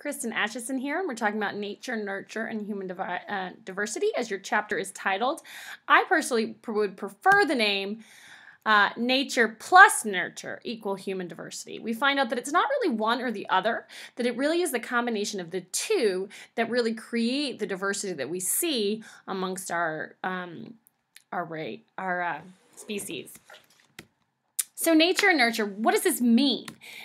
Kristin Atchison here, and we're talking about nature, nurture, and human divi- uh, diversity as your chapter is titled. I personally would prefer the name uh, nature plus nurture equal human diversity. We find out that it's not really one or the other, that it really is the combination of the two that really create the diversity that we see amongst our um, our rate, our uh, species. So, nature and nurture, what does this mean?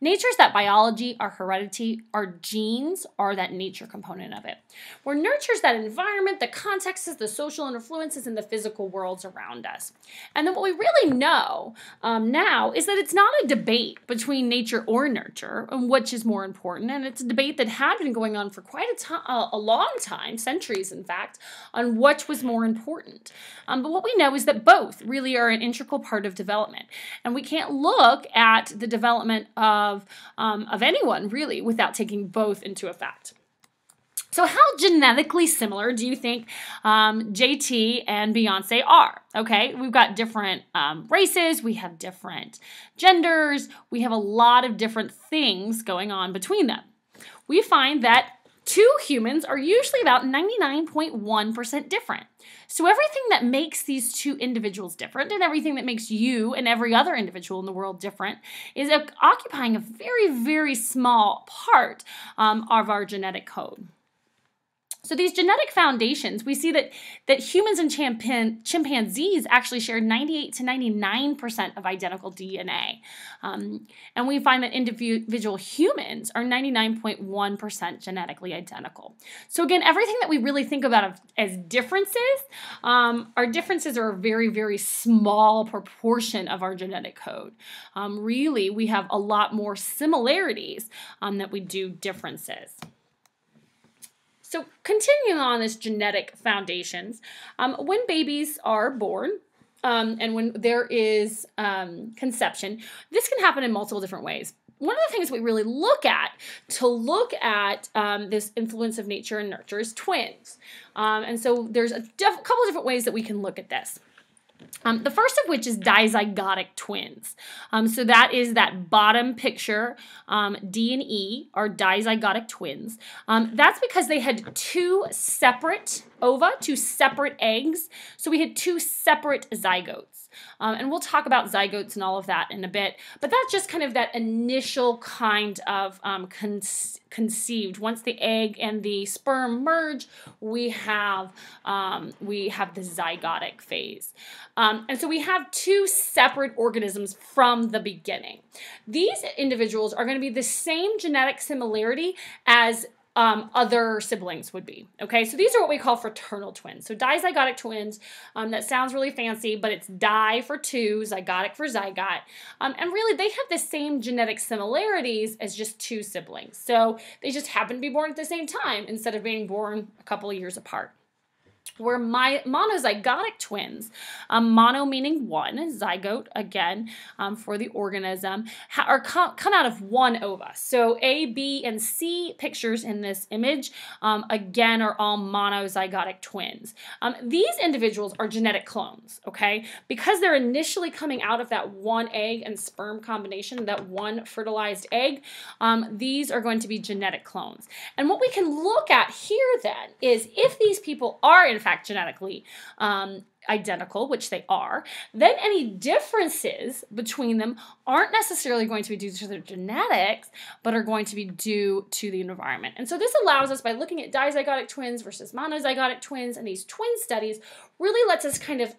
Nature is that biology, our heredity, our genes are that nature component of it. Where nurture is that environment, the contexts, the social influences, and the physical worlds around us. And then what we really know um, now is that it's not a debate between nature or nurture and which is more important. And it's a debate that had been going on for quite a, time, a long time, centuries in fact, on which was more important. Um, but what we know is that both really are an integral part of development. And we can't can't look at the development of, um, of anyone really without taking both into effect. So, how genetically similar do you think um, JT and Beyonce are? Okay, we've got different um, races, we have different genders, we have a lot of different things going on between them. We find that two humans are usually about 99.1% different. So, everything that makes these two individuals different and everything that makes you and every other individual in the world different is occupying a very, very small part um, of our genetic code. So these genetic foundations, we see that, that humans and chimpan- chimpanzees actually share 98 to 99% of identical DNA. Um, and we find that individual humans are 99.1% genetically identical. So again, everything that we really think about as differences, um, our differences are a very, very small proportion of our genetic code. Um, really, we have a lot more similarities um, that we do differences. So, continuing on this genetic foundations, um, when babies are born, um, and when there is um, conception, this can happen in multiple different ways. One of the things we really look at to look at um, this influence of nature and nurture is twins. Um, and so there's a couple of different ways that we can look at this. Um, the first of which is dizygotic twins. Um, so that is that bottom picture. Um, D and E are dizygotic twins. Um, that's because they had two separate ova, two separate eggs. So we had two separate zygotes. Um, and we'll talk about zygotes and all of that in a bit. But that's just kind of that initial kind of um, con- conceived. Once the egg and the sperm merge, we have um, we have the zygotic phase. Um, and so we have two separate organisms from the beginning. These individuals are going to be the same genetic similarity as um, other siblings would be. Okay, so these are what we call fraternal twins. So dizygotic twins, um, that sounds really fancy, but it's di for two, zygotic for zygote. Um, and really, they have the same genetic similarities as just two siblings. So they just happen to be born at the same time instead of being born a couple of years apart were my monozygotic twins. Um, mono meaning one, zygote again um, for the organism, are com- come out of one ova. So A, B, and C pictures in this image um, again are all monozygotic twins. Um, these individuals are genetic clones, okay? Because they're initially coming out of that one egg and sperm combination, that one fertilized egg, um, these are going to be genetic clones. And what we can look at here then is if these people are in fact genetically um, identical, which they are, then any differences between them aren't necessarily going to be due to their genetics, but are going to be due to the environment. And so this allows us, by looking at dizygotic twins versus monozygotic twins and these twin studies, really lets us kind of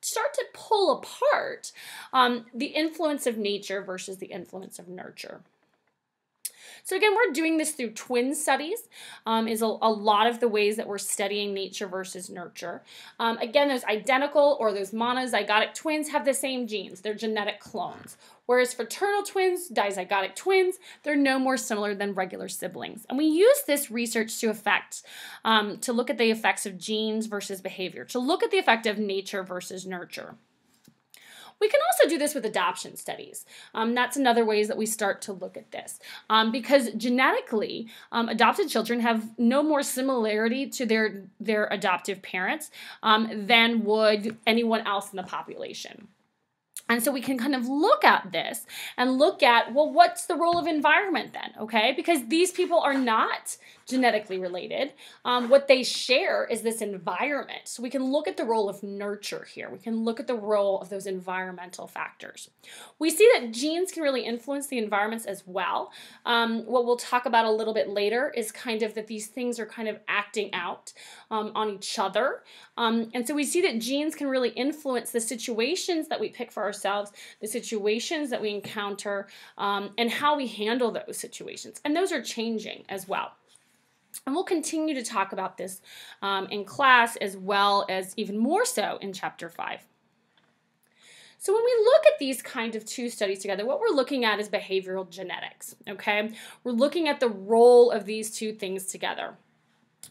start to pull apart um, the influence of nature versus the influence of nurture. So again, we're doing this through twin studies, um, is a, a, lot of the ways that we're studying nature versus nurture. Um, again, those identical or those monozygotic twins have the same genes. They're genetic clones. Whereas fraternal twins, dizygotic twins, they're no more similar than regular siblings. And we use this research to affect, um, to look at the effects of genes versus behavior, to look at the effect of nature versus nurture. We can also do this with adoption studies. Um, that's another ways that we start to look at this. Um, because genetically, um, adopted children have no more similarity to their, their adoptive parents um, than would anyone else in the population. And so we can kind of look at this and look at, well, what's the role of environment then? Okay, because these people are not genetically related. Um, what they share is this environment. So we can look at the role of nurture here. We can look at the role of those environmental factors. We see that genes can really influence the environments as well. Um, what we'll talk about a little bit later is kind of that these things are kind of acting out um, on each other. Um, and so we see that genes can really influence the situations that we pick for ourselves, the situations that we encounter, um, and how we handle those situations. And those are changing as well. And we'll continue to talk about this um, in class as well as even more so in chapter 5. So when we look at these kind of two studies together, what we're looking at is behavioral genetics, okay? We're looking at the role of these two things together.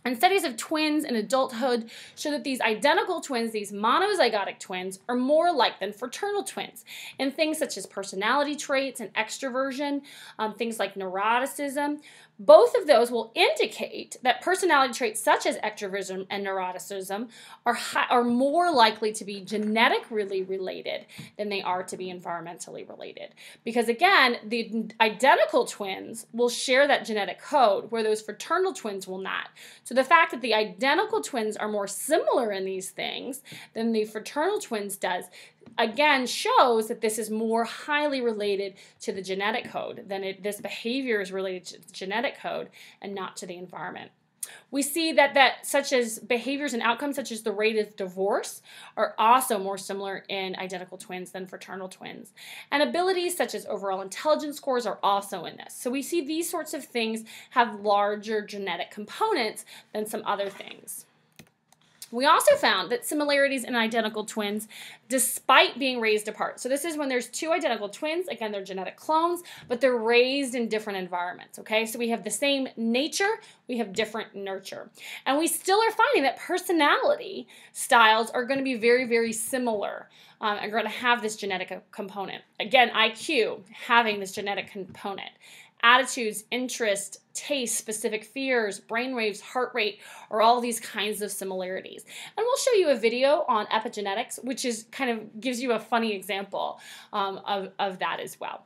And studies of twins in adulthood show that these identical twins, these monozygotic twins, are more alike than fraternal twins. In things such as personality traits and extroversion, um, things like neuroticism, both of those will indicate that personality traits such as extroversion and neuroticism are, high, are more likely to be genetically related than they are to be environmentally related. Because again, the identical twins will share that genetic code where those fraternal twins will not. So the fact that the identical twins are more similar in these things than the fraternal twins does again shows that this is more highly related to the genetic code than it, this behavior is related to the code and not to the environment. We see that that such as behaviors and outcomes such as the rate of divorce are also more similar in identical twins than fraternal twins. And abilities such as overall intelligence scores are also in this. So we see these sorts of things have larger genetic components than some other things. We also found that similarities in identical twins, despite being raised apart. So, this is when there's two identical twins. Again, they're genetic clones, but they're raised in different environments. Okay, so we have the same nature, we have different nurture. And we still are finding that personality styles are going to be very, very similar. Um, are going to have this genetic component. Again, IQ having this genetic component attitudes, interest, taste, specific fears, brainwaves, heart rate, or all these kinds of similarities. And we'll show you a video on epigenetics, which is kind of gives you a funny example um, of, of that as well.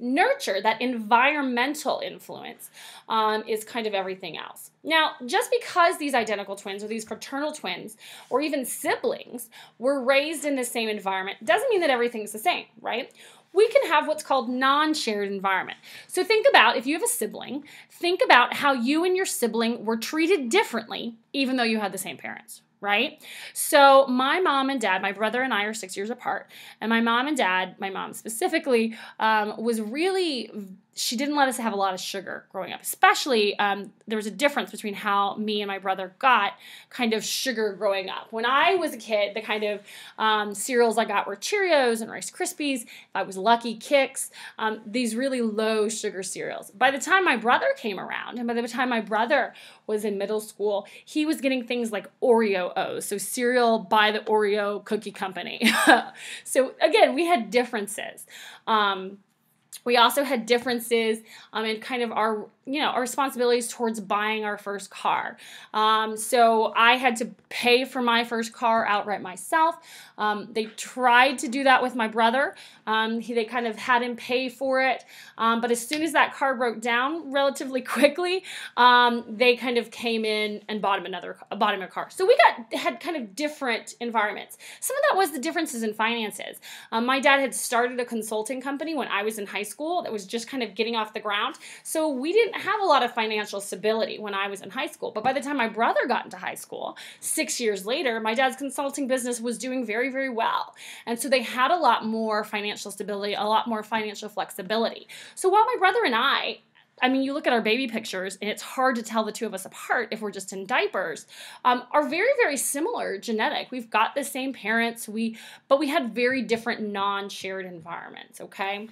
Nurture, that environmental influence, um, is kind of everything else. Now, just because these identical twins or these fraternal twins or even siblings were raised in the same environment doesn't mean that everything's the same, right? We can have what's called non-shared environment. So think about if you have a sibling, think about how you and your sibling were treated differently even though you had the same parents, right? So my mom and dad, my brother and I are six years apart, and my mom and dad, my mom specifically, um, was really she didn't let us have a lot of sugar growing up. Especially, um, there was a difference between how me and my brother got kind of sugar growing up. When I was a kid, the kind of um, cereals I got were Cheerios and Rice Krispies. If I was lucky, Kix. Um, these really low sugar cereals. By the time my brother came around, and by the time my brother was in middle school, he was getting things like Oreo O's, so cereal by the Oreo Cookie Company. so again, we had differences. Um, we also had differences um, in kind of our you know our responsibilities towards buying our first car. Um, so i had to pay for my first car outright myself. Um, they tried to do that with my brother. Um, he, they kind of had him pay for it. Um, but as soon as that car broke down relatively quickly um, they kind of came in and bought him another bought him a car. So we got had kind of different environments. Some of that was the differences in finances. Um, my dad had started a consulting company when i was in high school that was just kind of getting off the ground. So we didn't didn't have a lot of financial stability when I was in high school. But by the time my brother got into high school, six years later, my dad's consulting business was doing very, very well. And so they had a lot more financial stability, a lot more financial flexibility. So while my brother and I, I mean, you look at our baby pictures, and it's hard to tell the two of us apart if we're just in diapers. Um, are very, very similar genetic. We've got the same parents, we, but we had very different non-shared environments. Okay.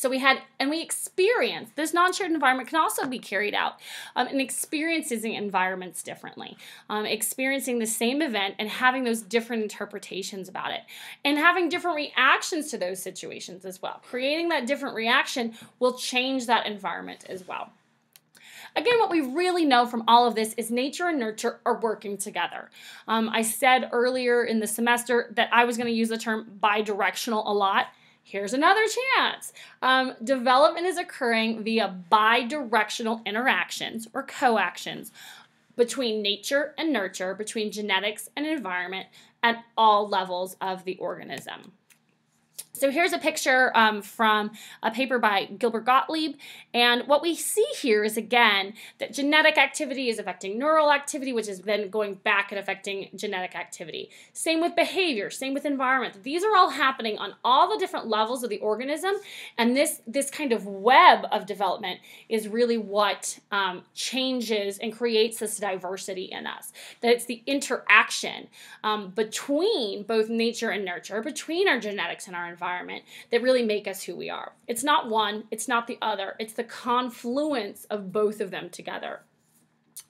So we had, and we experienced this non-shared environment can also be carried out um, and experiencing environments differently, um, experiencing the same event and having those different interpretations about it, and having different reactions to those situations as well. Creating that different reaction will change that environment as well. Again, what we really know from all of this is nature and nurture are working together. Um, I said earlier in the semester that I was going to use the term bidirectional a lot. Here's another chance. Um, development is occurring via bidirectional interactions or coactions between nature and nurture, between genetics and environment at all levels of the organism. So here's a picture um, from a paper by Gilbert Gottlieb. And what we see here is, again, that genetic activity is affecting neural activity, which is then going back and affecting genetic activity. Same with behavior, same with environment. These are all happening on all the different levels of the organism. And this, this kind of web of development is really what um, changes and creates this diversity in us. That it's the interaction um, between both nature and nurture, between our genetics and our environment environment that really make us who we are. It's not one, it's not the other, it's the confluence of both of them together.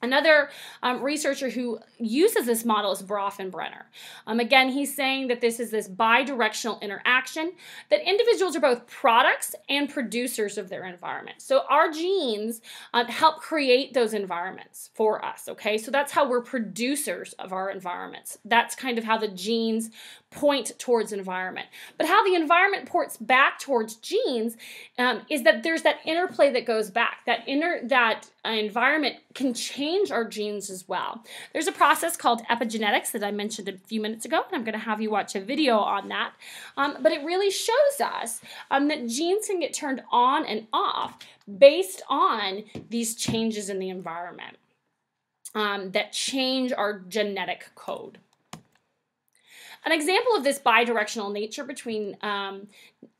Another um, researcher who uses this model is Bronfenbrenner. Um, again, he's saying that this is this bidirectional interaction, that individuals are both products and producers of their environment. So our genes um, help create those environments for us, okay? So that's how we're producers of our environments. That's kind of how the genes point towards environment. But how the environment ports back towards genes um, is that there's that interplay that goes back. That inner that uh, environment can change our genes as well. There's a process called epigenetics that I mentioned a few minutes ago, and I'm going to have you watch a video on that. Um, but it really shows us um, that genes can get turned on and off based on these changes in the environment um, that change our genetic code. An example of this bidirectional nature between um,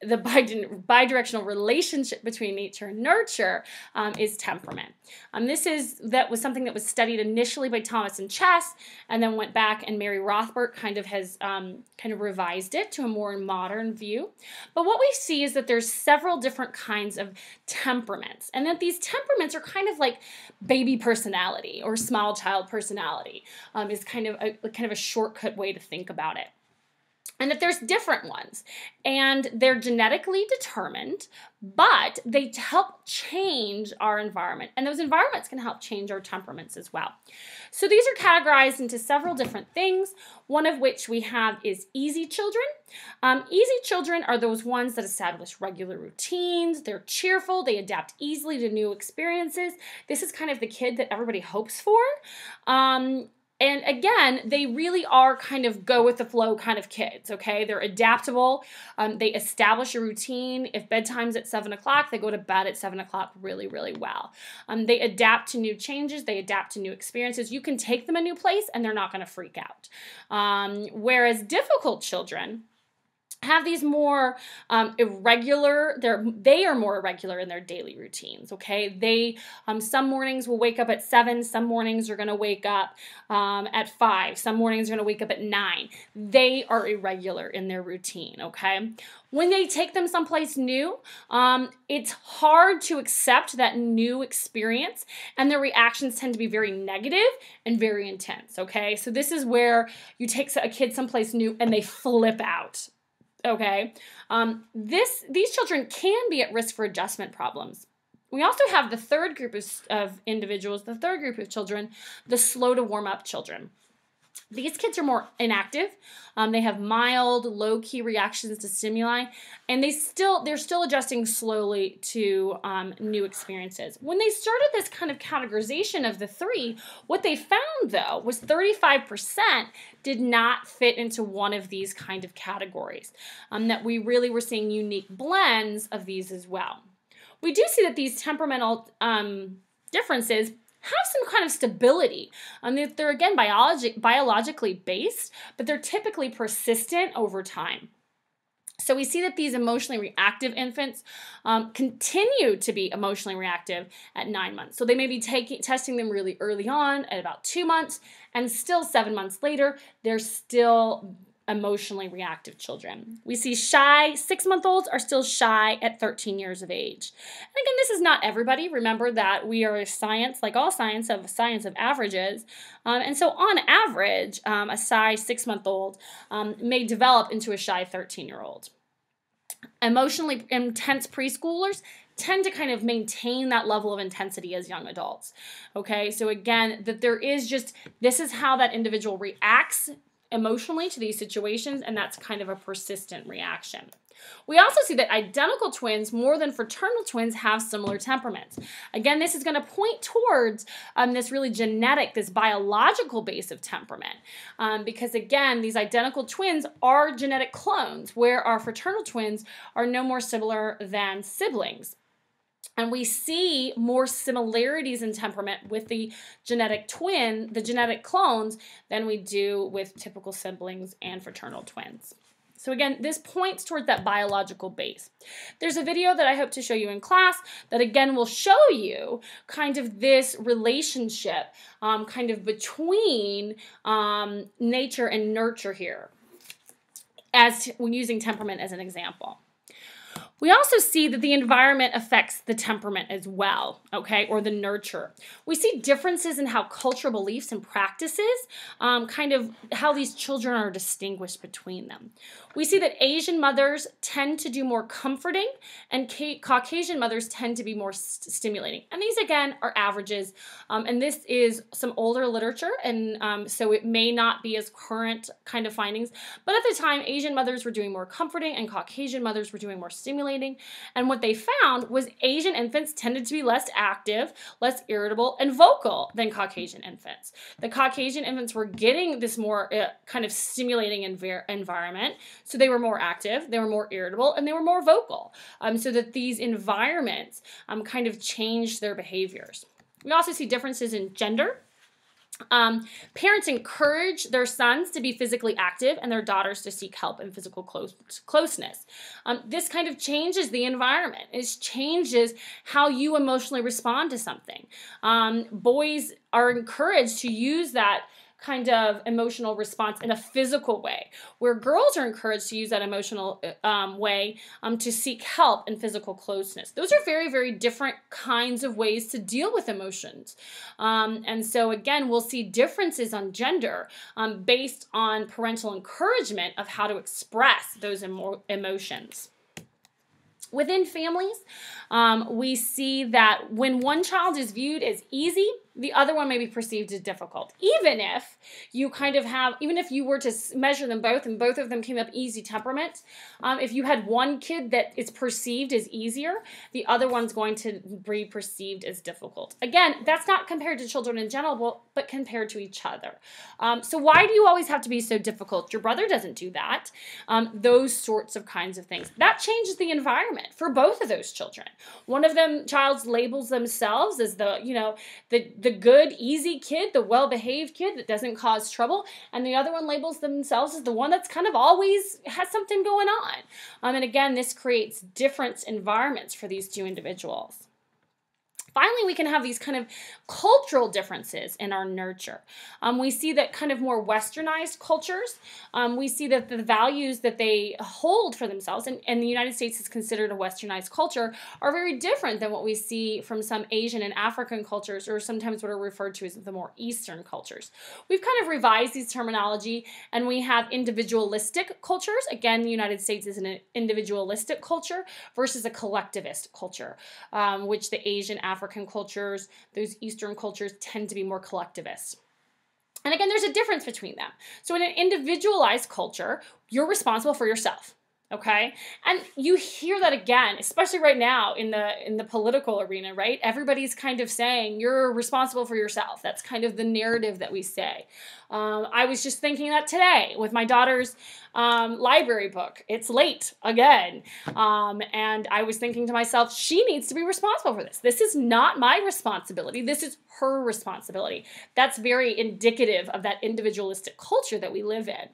the bidirectional relationship between nature and nurture um, is temperament. Um, this is that was something that was studied initially by Thomas and Chess, and then went back and Mary Rothbart kind of has um, kind of revised it to a more modern view. But what we see is that there's several different kinds of temperaments, and that these temperaments are kind of like baby personality or small child personality um, is kind of a kind of a shortcut way to think about it and that there's different ones. And they're genetically determined but they help change our environment. And those environments can help change our temperaments as well. So these are categorized into several different things one of which we have is easy children. Um, easy children are those ones that establish regular routines they're cheerful they adapt easily to new experiences. This is kind of the kid that everybody hopes for. Um, and again, they really are kind of go with the flow kind of kids, okay? They're adaptable. Um, they establish a routine. If bedtime's at 7 o'clock, they go to bed at 7 o'clock really, really well. Um, they adapt to new changes, they adapt to new experiences. You can take them a new place and they're not going to freak out. Um, whereas difficult children, have these more um, irregular they're they are more irregular in their daily routines okay? They um, some mornings will wake up at seven some mornings are going to wake up um, at five some mornings are going to wake up at nine. They are irregular in their routine okay? When they take them someplace new um, it's hard to accept that new experience and their reactions tend to be very negative and very intense okay? So this is where you take a kid someplace new and they flip out Okay. Um, this these children can be at risk for adjustment problems. We also have the third group of, of individuals, the third group of children, the slow to warm up children. These kids are more inactive. Um, they have mild, low-key reactions to stimuli, and they still they're still adjusting slowly to um, new experiences. When they started this kind of categorization of the three, what they found though was 35% did not fit into one of these kind of categories. Um, that we really were seeing unique blends of these as well. We do see that these temperamental um, differences have some kind of stability. They're, they're again biologi- biologically based, but they're typically persistent over time. So we see that these emotionally reactive infants um, continue to be emotionally reactive at nine months. So they may be taking testing them really early on at about two months, and still seven months later, they're still emotionally reactive children. We see shy six month olds are still shy at 13 years of age. And again, this is not everybody. Remember that we are a science, like all science, of science of averages. Um, and so, on average, um, a shy six month old um, may develop into a shy 13 year old. Emotionally intense preschoolers tend to kind of maintain that level of intensity as young adults. Okay, so again, that there is just this is how that individual reacts emotionally to these situations, and that's kind of a persistent reaction. We also see that identical twins, more than fraternal twins, have similar temperaments. Again, this is going to point towards um, this really genetic, this biological base of temperament. Um, because again, these identical twins are genetic clones, where our fraternal twins are no more similar than siblings. And we see more similarities in temperament with the genetic twin, the genetic clones, than we do with typical siblings and fraternal twins. So again, this points towards that biological base. There's a video that I hope to show you in class that again will show you kind of this relationship um, kind of between um, nature and nurture here as when using temperament as an example. We also see that the environment affects the temperament as well, okay, or the nurture. We see differences in how cultural beliefs and practices, um, kind of how these children are distinguished between them. We see that Asian mothers tend to do more comforting and Caucasian mothers tend to be more st stimulating. And these, again, are averages. Um, and this is some older literature, and um, so it may not be as current kind of findings. But at the time, Asian mothers were doing more comforting and Caucasian mothers were doing more stimulating stimulating. And what they found was Asian infants tended to be less active, less irritable, and vocal than Caucasian infants. The Caucasian infants were getting this more uh, kind of stimulating env- environment, so they were more active, they were more irritable, and they were more vocal. Um, so that these environments um, kind of changed their behaviors. We also see differences in gender. Um, parents encourage their sons to be physically active and their daughters to seek help and physical close, closeness. Um, this kind of changes the environment. It changes how you emotionally respond to something. Um, boys are encouraged to use that kind of emotional response in a physical way, where girls are encouraged to use that emotional um, way um, to seek help and physical closeness. Those are very, very different kinds of ways to deal with emotions. Um, and so, again, we'll see differences on gender um, based on parental encouragement of how to express those emo- emotions. Within families, um, we see that when one child is viewed as easy, the other one may be perceived as difficult. Even if you kind of have, even if you were to measure them both and both of them came up easy temperament, um, if you had one kid that is perceived as easier, the other one's going to be perceived as difficult. Again, that's not compared to children in general, but compared to each other. Um, so why do you always have to be so difficult? Your brother doesn't do that. Um, those sorts of kinds of things. That changes the environment for both of those children. One of them, child's labels themselves as the, you know, the the good, easy kid, the well behaved kid that doesn't cause trouble, and the other one labels themselves as the one that's kind of always has something going on. Um, and again, this creates different environments for these two individuals. Finally, we can have these kind of cultural differences in our nurture. Um, we see that kind of more westernized cultures, um, we see that the values that they hold for themselves, and, and the United States is considered a westernized culture, are very different than what we see from some Asian and African cultures, or sometimes what are referred to as the more Eastern cultures. We've kind of revised these terminology, and we have individualistic cultures. Again, the United States is an individualistic culture versus a collectivist culture, um, which the Asian, African, African cultures, those Eastern cultures tend to be more collectivist. And again, there's a difference between them. So in an individualized culture, you're responsible for yourself okay? And you hear that again especially right now in the in the political arena right? Everybody's kind of saying you're responsible for yourself. That's kind of the narrative that we say. Um, i was just thinking that today with my daughter's um, library book. It's late again. Um, and i was thinking to myself she needs to be responsible for this. This is not my responsibility. This is her responsibility. That's very indicative of that individualistic culture that we live in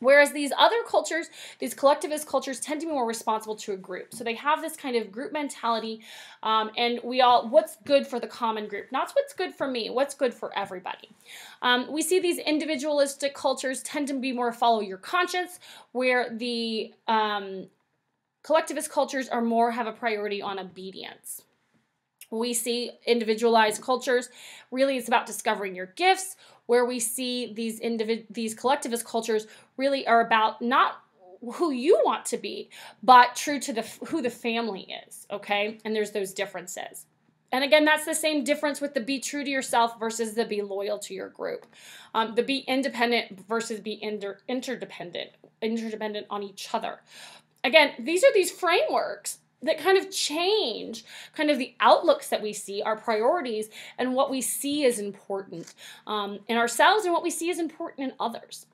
Whereas these other cultures, these collectivist cultures, tend to be more responsible to a group. So they have this kind of group mentality, um, and we all, what's good for the common group, not what's good for me, what's good for everybody. Um, we see these individualistic cultures tend to be more follow your conscience, where the um, collectivist cultures are more have a priority on obedience we see individualized cultures really it's about discovering your gifts where we see these individ- these collectivist cultures really are about not who you want to be, but true to the who the family is, okay? And there's those differences. And again, that's the same difference with the be true to yourself versus the be loyal to your group. Um, the be independent versus be inter- interdependent, interdependent on each other. Again, these are these frameworks that kind of change kind of the outlooks that we see, our priorities, and what we see as important um, in ourselves and what we see as important in others.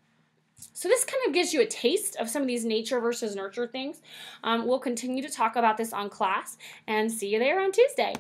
So this kind of gives you a taste of some of these nature versus nurture things. Um, we'll continue to talk about this on class and see you there on Tuesday.